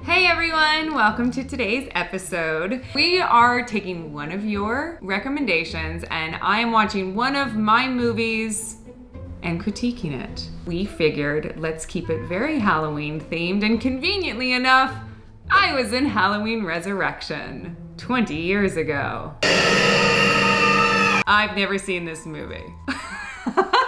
Hey everyone, welcome to today's episode. We are taking one of your recommendations and I am watching one of my movies and critiquing it. We figured let's keep it very Halloween themed and conveniently enough, I was in Halloween Resurrection 20 years ago. I've never seen this movie.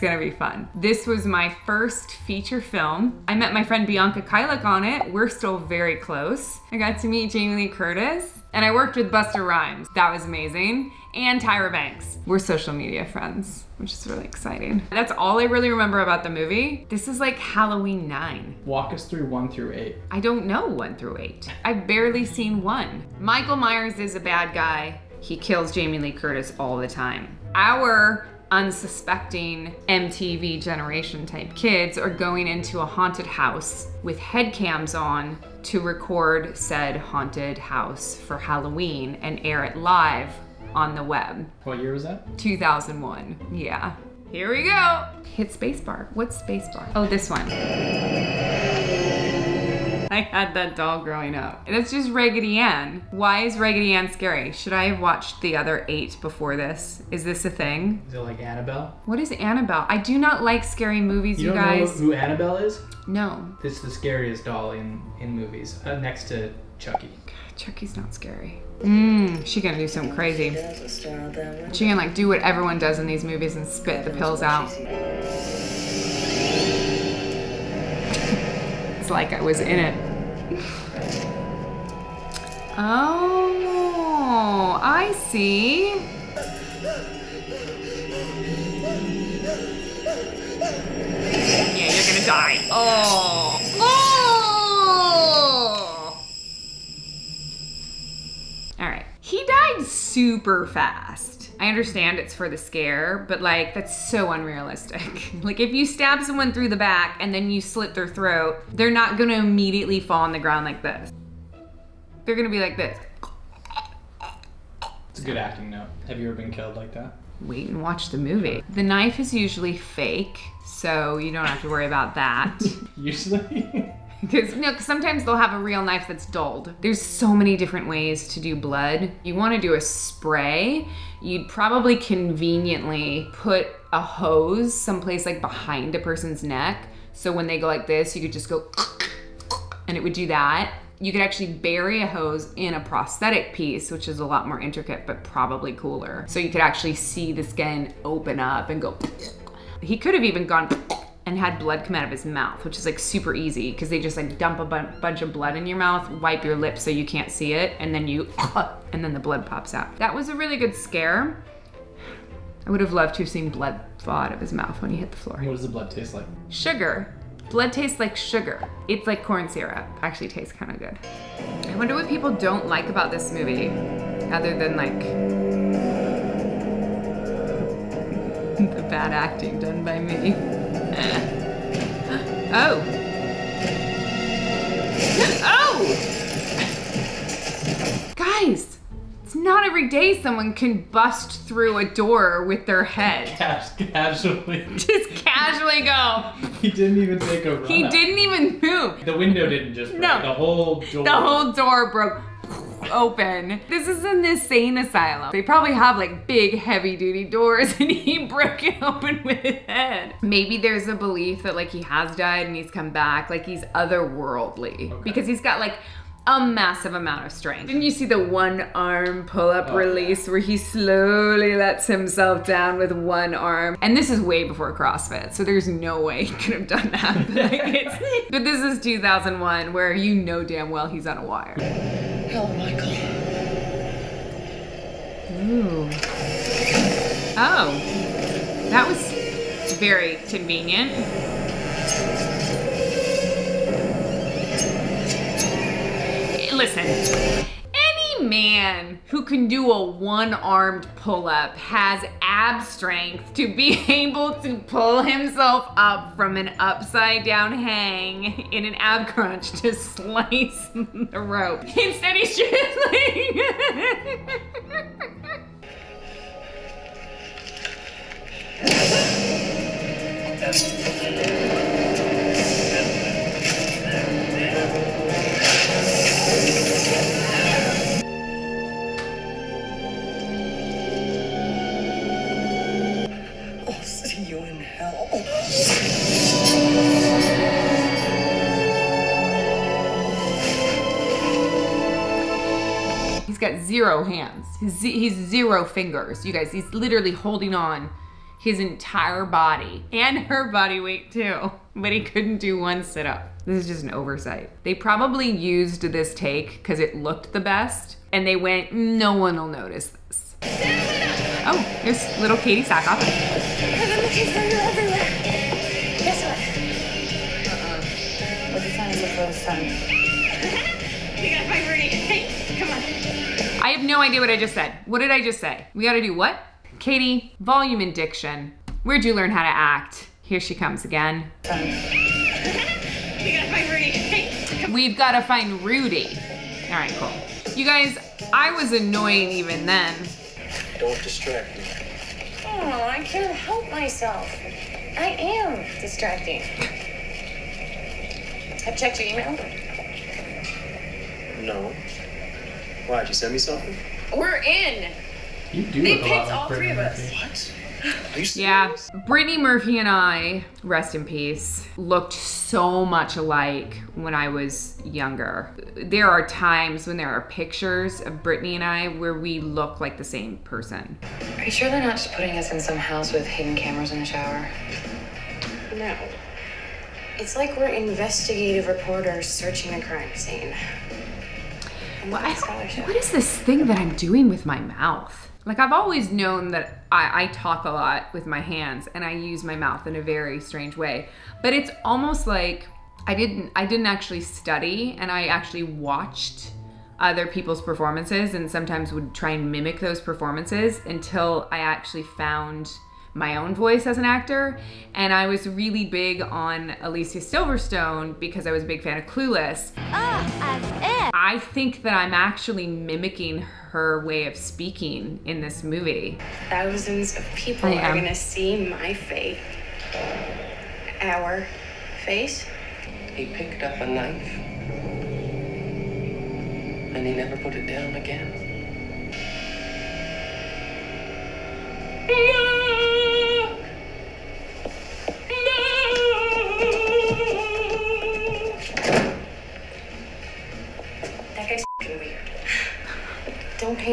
it's gonna be fun. This was my first feature film. I met my friend Bianca Kajlich on it. We're still very close. I got to meet Jamie Lee Curtis and I worked with Busta Rhymes. That was amazing. And Tyra Banks. We're social media friends, which is really exciting. That's all I really remember about the movie. This is like Halloween 9. Walk us through one through eight. I don't know 1 through 8. I've barely seen 1. Michael Myers is a bad guy. He kills Jamie Lee Curtis all the time. Our unsuspecting MTV generation type kids are going into a haunted house with head cams on to record said haunted house for Halloween and air it live on the web. What year was that? 2001. Yeah. Here we go. Hit spacebar. What's spacebar? Oh, this one. I had that doll growing up. And it's just Raggedy Ann. Why is Raggedy Ann scary? Should I have watched the other eight before this? Is this a thing? Is it like Annabelle? What is Annabelle? I do not like scary movies, you, You don't guys. know who Annabelle is? No. This is the scariest doll in, in movies, uh, next to Chucky. God, Chucky's not scary. Mmm, she gonna do something crazy. She can like do what everyone does in these movies and spit the pills out. It's like I was in it. Oh, I see. Yeah, you're gonna die. Oh. Oh. All right. He died super fast. I understand it's for the scare, but like that's so unrealistic. like if you stab someone through the back and then you slit their throat, they're not gonna immediately fall on the ground like this. They're gonna be like this. It's a good acting note. Have you ever been killed like that? Wait and watch the movie. The knife is usually fake, so you don't have to worry about that. Usually. Because no, 'cause sometimes they'll have a real knife that's dulled. There's so many different ways to do blood. You want to do a spray, you'd probably conveniently put a hose someplace like behind a person's neck. So when they go like this, you could just go and it would do that. You could actually bury a hose in a prosthetic piece, which is a lot more intricate, but probably cooler. So you could actually see the skin open up and go. He could have even gone and had blood come out of his mouth, which is like super easy because they just like dump a bun- bunch of blood in your mouth, wipe your lips so you can't see it, and then you, and then the blood pops out. That was a really good scare. I would have loved to have seen blood fall out of his mouth when he hit the floor. what does the blood taste like? Sugar. Blood tastes like sugar. It's like corn syrup. Actually tastes kind of good. I wonder what people don't like about this movie, other than like the bad acting done by me. Oh. Oh! Guys, it's not every day someone can bust through a door with their head. Cas- casually. Just casually go. he didn't even take a run. He up. didn't even move. The window didn't just break. No. The whole door. The whole door broke open. This is an insane asylum. They probably have like big heavy duty doors and he broke it open with his head. Maybe there's a belief that like he has died and he's come back, like he's otherworldly. Okay. Because he's got like a massive amount of strength. Didn't you see the one arm pull up Oh, release where he slowly lets himself down with one arm? And this is way before CrossFit, so there's no way he could have done that. It's- but this is 2001 where you know damn well he's on a wire. Oh my god. Ooh. Oh. That was very convenient. Listen, any man who can do a one armed pull up has ab strength to be able to pull himself up from an upside down hang in an ab crunch to slice the rope. Instead, he's just like. you in hell. He's got zero hands. He's, he's zero fingers. You guys, he's literally holding on his entire body and her body weight too, but he couldn't do one sit up. This is just an oversight. They probably used this take because it looked the best and they went, mm, no one will notice this. Oh, there's little Katee Sackhoff. I've been looking for you everywhere. Guess what? Uh-uh. What you trying to say for this time? We gotta find Rudy. Hey, come on. I have no idea what I just said. What did I just say? We gotta do what? Katee, volume and diction. Where'd you learn how to act? Here she comes again. We gotta find Rudy. Hey, come We've gotta find Rudy. All right, cool. You guys, I was annoying even then. Don't distract me. Oh, I can't help myself. I am distracting. Have checked your email? No. Why'd you send me something? We're in. You do They a picked like all three of us. Murphy. What? Are you serious? Yeah, Brittany Murphy and I, rest in peace, looked so much alike when I was younger. There are times when there are pictures of Brittany and I where we look like the same person. Are you sure they're not just putting us in some house with hidden cameras in the shower? No. It's like we're investigative reporters searching a crime scene. I'm What, not I a scholarship. what is this thing that I'm doing with my mouth? Like, I've always known that I, I talk a lot with my hands and I use my mouth in a very strange way. But it's almost like I didn't I didn't actually study and I actually watched other people's performances and sometimes would try and mimic those performances until I actually found my own voice as an actor. And I was really big on Alicia Silverstone because I was a big fan of Clueless. I think that I'm actually mimicking her way of speaking in this movie. Thousands of people I are gonna see my fate. Our face. He picked up a knife and he never put it down again.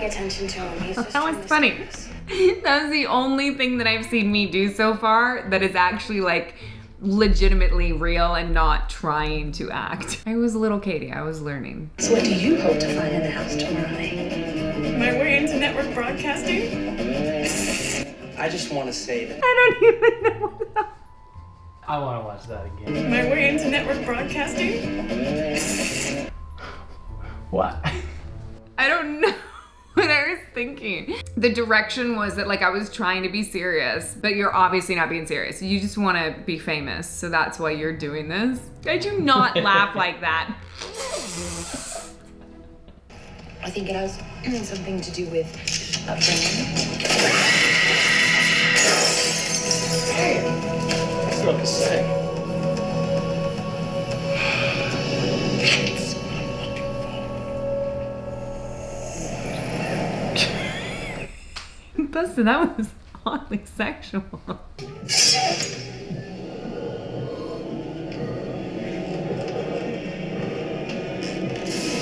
Don't pay any attention to him. He's just That was funny. save that was the only thing that I've seen me do so far that is actually like legitimately real and not trying to act. I was a little Katee, I was learning. So what do you hope to find in the house tomorrow night? My way into network broadcasting? I just want to say that I don't even know that I want to watch that again. My way into network broadcasting? What? Thinking. The direction was that like I was trying to be serious, but you're obviously not being serious. You just want to be famous, so that's why you're doing this. I do not laugh like that. I think it has something to do with upbringing. That girl can sing. Busted, that was oddly sexual.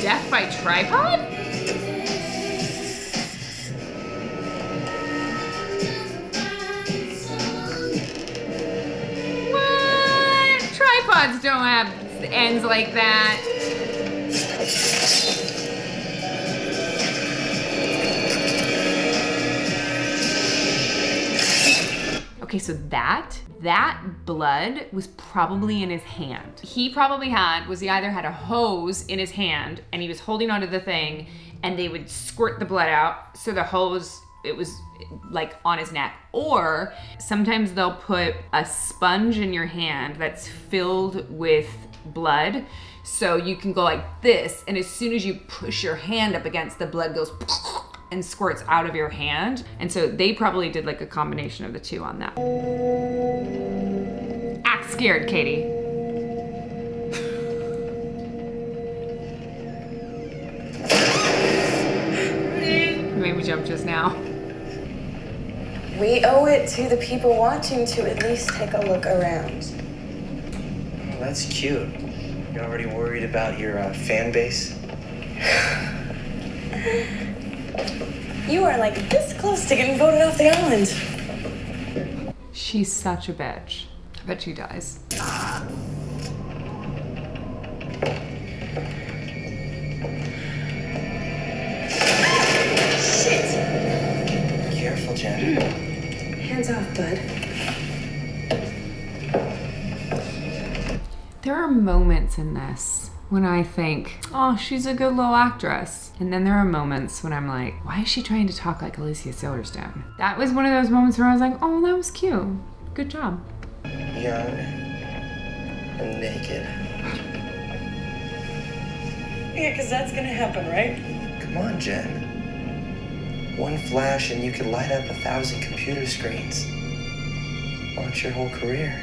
Death by tripod? What? Tripods don't have ends like that. Okay, so that that blood was probably in his hand. He probably had was he either had a hose in his hand and he was holding onto the thing and they would squirt the blood out so the hose it was like on his neck or sometimes they'll put a sponge in your hand that's filled with blood so you can go like this and as soon as you push your hand up against the blood goes and squirts out of your hand. And so they probably did like a combination of the two on that. Act scared, Katee. You made me jump just now. We owe it to the people watching to at least take a look around. Well, that's cute. You're already worried about your uh, fan base? You are like this close to getting voted off the island. She's such a bitch. I bet she dies. Shit! Careful, Jen. Hands off, bud. There are moments in this when I think, oh, she's a good little actress. And then there are moments when I'm like, why is she trying to talk like Alicia Silverstone? That was one of those moments where I was like, oh, that was cute. Good job. Young and naked. Yeah, because that's gonna happen, right? Come on, Jen. One flash and you could light up a thousand computer screens. Launch your whole career.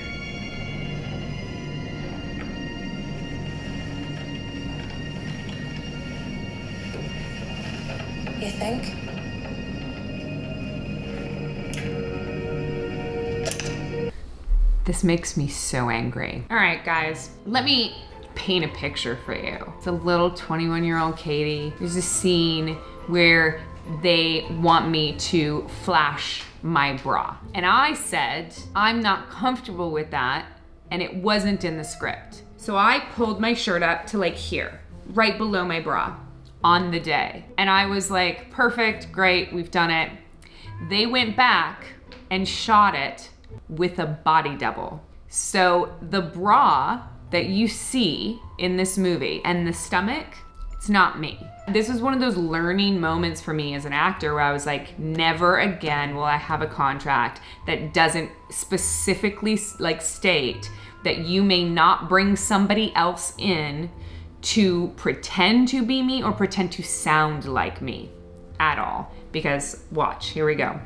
Think? This makes me so angry. All right, guys, let me paint a picture for you. It's a little 21 year old Katee. There's a scene where they want me to flash my bra. And I said, I'm not comfortable with that, and it wasn't in the script. So I pulled my shirt up to like here, right below my bra on the day. And I was like, perfect, great, we've done it. They went back and shot it with a body double. So the bra that you see in this movie and the stomach, it's not me. This was one of those learning moments for me as an actor where I was like, never again will I have a contract that doesn't specifically like state that you may not bring somebody else in to pretend to be me or pretend to sound like me at all. Because watch, here we go.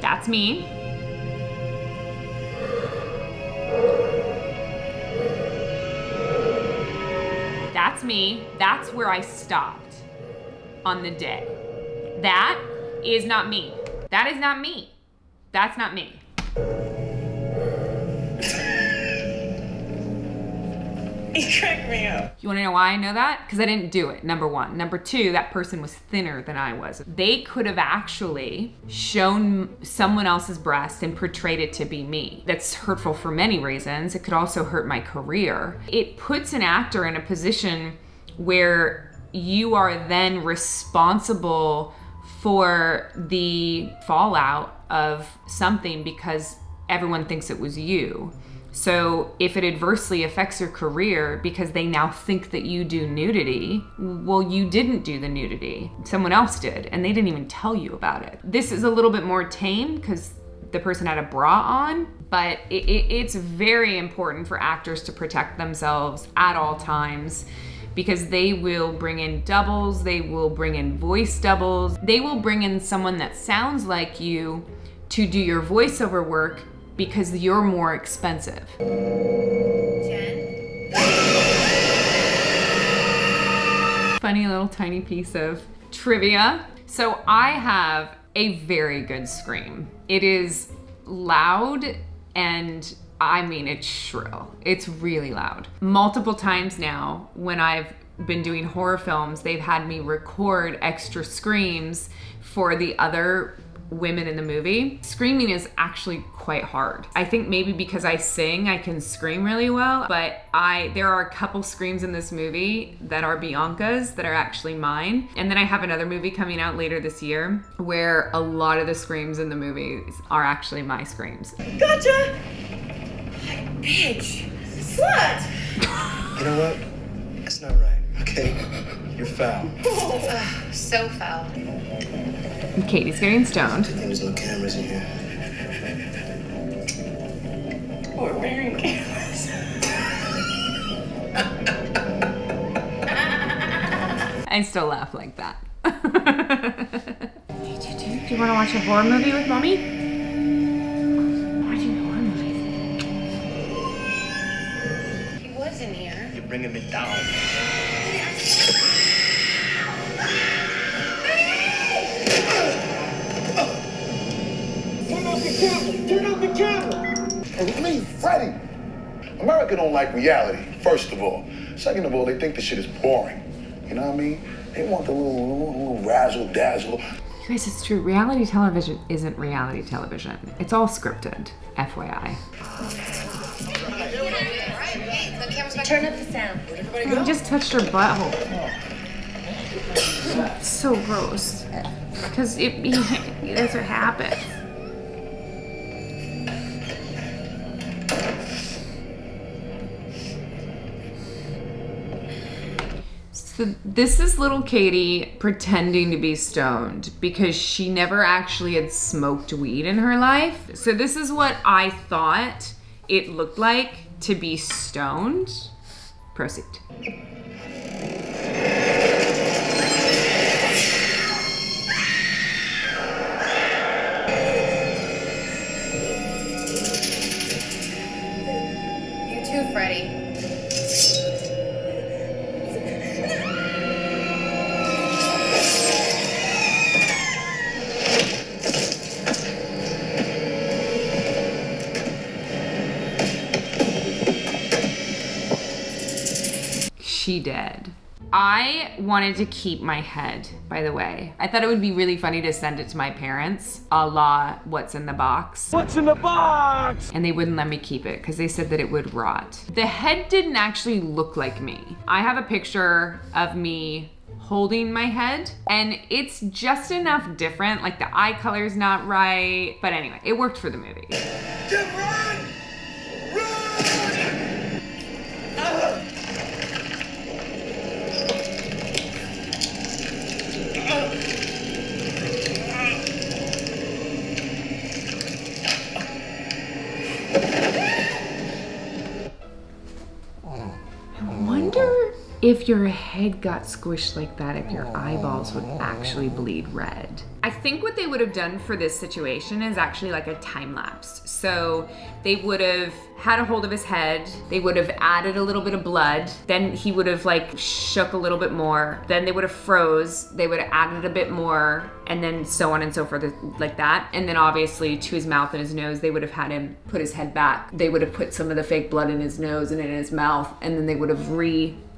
That's me. That's me. That's where I stopped on the day. That is not me. That is not me. That's not me. You cracked me up. You wanna know why I know that? Because I didn't do it, number one. Number two, that person was thinner than I was. They could have actually shown someone else's breast and portrayed it to be me. That's hurtful for many reasons. It could also hurt my career. It puts an actor in a position where you are then responsible for the fallout of something because everyone thinks it was you. So if it adversely affects your career because they now think that you do nudity, well, you didn't do the nudity. Someone else did, and they didn't even tell you about it. This is a little bit more tame because the person had a bra on, but it, it, it's very important for actors to protect themselves at all times because they will bring in doubles, they will bring in voice doubles, they will bring in someone that sounds like you to do your voiceover work because you're more expensive. Funny little tiny piece of trivia. So I have a very good scream. It is loud and I mean it's shrill. It's really loud. Multiple times now when I've been doing horror films, they've had me record extra screams for the other women in the movie. Screaming is actually quite hard. I think maybe because I sing, I can scream really well, but I there are a couple screams in this movie that are Bianca's that are actually mine. And then I have another movie coming out later this year where a lot of the screams in the movies are actually my screams. Gotcha! Bitch! Slut! You know what? That's not right, okay? You're foul. So foul. And Katee's getting stoned. I think there's no cameras in here. We're wearing cameras. I still laugh like that. Do you want to watch a horror movie with mommy? Watching horror movies. He was in here. You're bringing me down. The camera! Turn off the camera! And me, Freddie. America don't like reality, first of all. Second of all, they think the shit is boring. You know what I mean? They want the little, little, little razzle dazzle. You guys, it's true. Reality television isn't reality television. It's all scripted, FYI. Turn up the sound. I just touched her butthole. So gross. Because it, that's what happens. So this is little Katee pretending to be stoned because she never actually had smoked weed in her life. So this is what I thought it looked like to be stoned. Proceed. You too, Freddie. She did. I wanted to keep my head, by the way. I thought it would be really funny to send it to my parents, a la What's in the Box. What's in the box? And they wouldn't let me keep it because they said that it would rot. The head didn't actually look like me. I have a picture of me holding my head and it's just enough different. Like the eye color's not right. But anyway, it worked for the movie. Jim, if your head got squished like that, if your eyeballs would actually bleed red. I think what they would have done for this situation is actually like a time lapse. So they would have had a hold of his head, they would have added a little bit of blood, then he would have like shook a little bit more, then they would have froze, they would have added a bit more, and then so on and so forth, like that. And then obviously to his mouth and his nose, they would have had him put his head back. They would have put some of the fake blood in his nose and in his mouth, and then they would have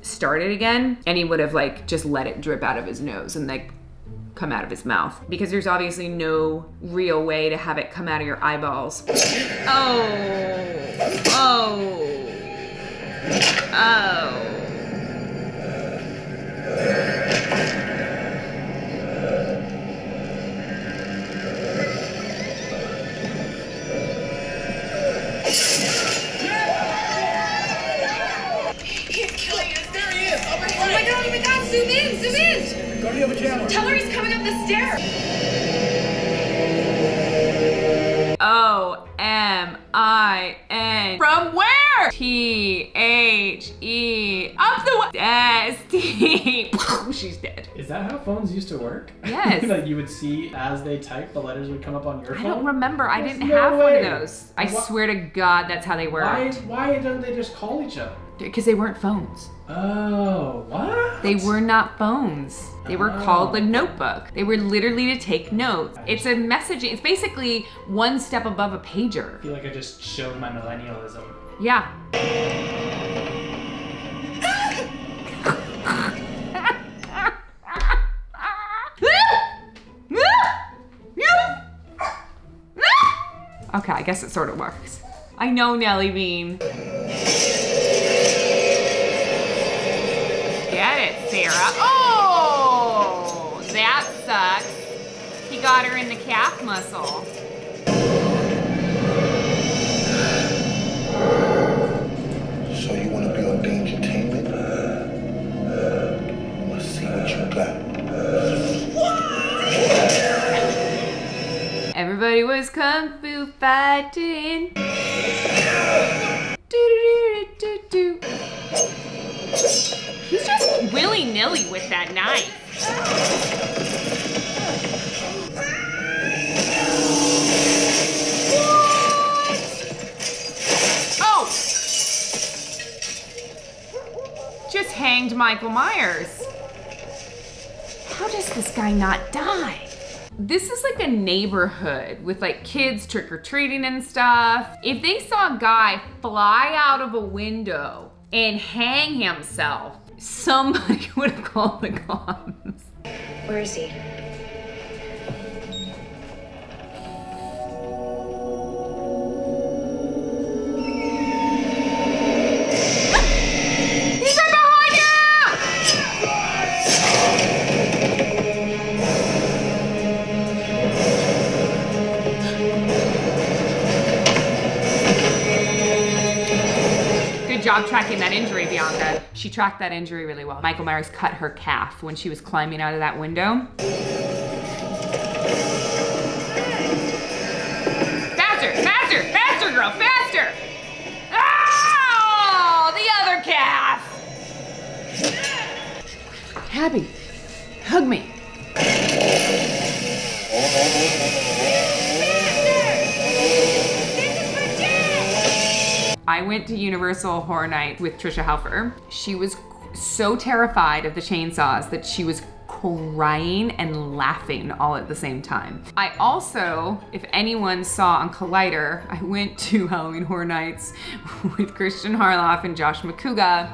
restarted again, and he would have like just let it drip out of his nose and like come out of his mouth because there's obviously no real way to have it come out of your eyeballs. Oh, oh, oh. In. Go to the camera. Tell her he's coming up the stairs. O M I N. From where? T H E. Up the wa- S T. She's dead. Is that how phones used to work? Yes. like you would see as they type, the letters would come up on your phone. I don't remember. I There's didn't no have one of those. I Wha- swear to God, that's how they worked. Why? worked. Why don't they just call each other? Because they weren't phones. Oh, what? They were not phones. They were Oh. called the oh. notebook. They were literally to take notes. It's a messaging. It's basically one step above a pager. I feel like I just showed my millennialism. Yeah. Okay, I guess it sort of works. I know Nelly Bean. Sarah. Oh, that sucks. He got her in the calf muscle. So you want to be on Dangertainment? Let's see what you got. Everybody was kung fu fighting. Do-do-do-do-do-do. He's just willy nilly with that knife. Oh! Just hanged Michael Myers. How does this guy not die? This is like a neighborhood with like kids trick or treating and stuff. If they saw a guy fly out of a window and hang himself, somebody would have called the cops. Where is he? Job tracking that injury, Bianca. She tracked that injury really well. Michael Myers cut her calf when she was climbing out of that window. Faster, faster, faster, girl, faster! Oh, the other calf! Abby, hug me. I went to Universal Horror Night with Tricia Helfer. She was so terrified of the chainsaws that she was crying and laughing all at the same time. I also, if anyone saw on Collider, I went to Halloween Horror Nights with Christian Harloff and Josh Macuga.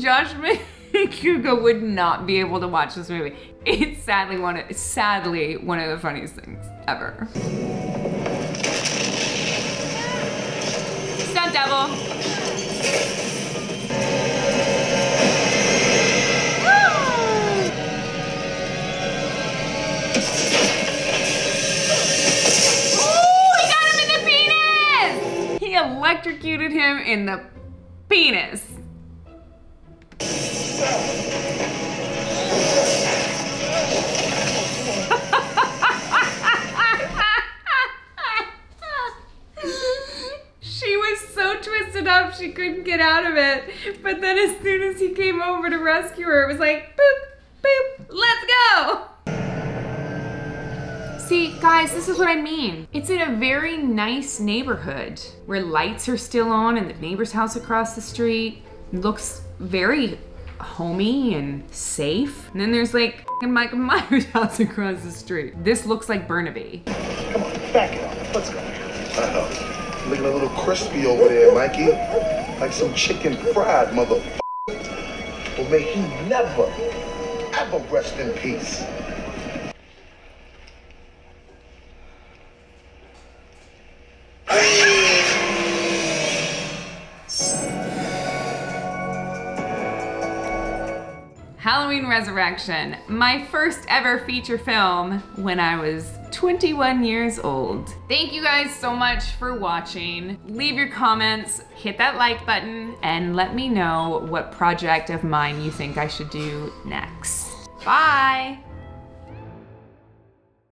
Josh Macuga would not be able to watch this movie. It's sadly one of, sadly one of the funniest things ever. Stunt double. Ooh, he got him in the penis! He electrocuted him in the penis. She couldn't get out of it. But then as soon as he came over to rescue her, it was like boop, boop, let's go. See, guys, this is what I mean. It's in a very nice neighborhood where lights are still on and the neighbor's house across the street looks very homey and safe. And then there's like f***ing Michael Myers' house across the street. This looks like Burnaby. Come on, back it up. Let's go. Uh-oh. Looking a little crispy over there, Mikey. Like some chicken fried, mother. Well, may he never, ever rest in peace. Halloween Resurrection, my first ever feature film when I was 21 years old. Thank you guys so much for watching. Leave your comments, hit that like button, and let me know what project of mine you think I should do next. Bye!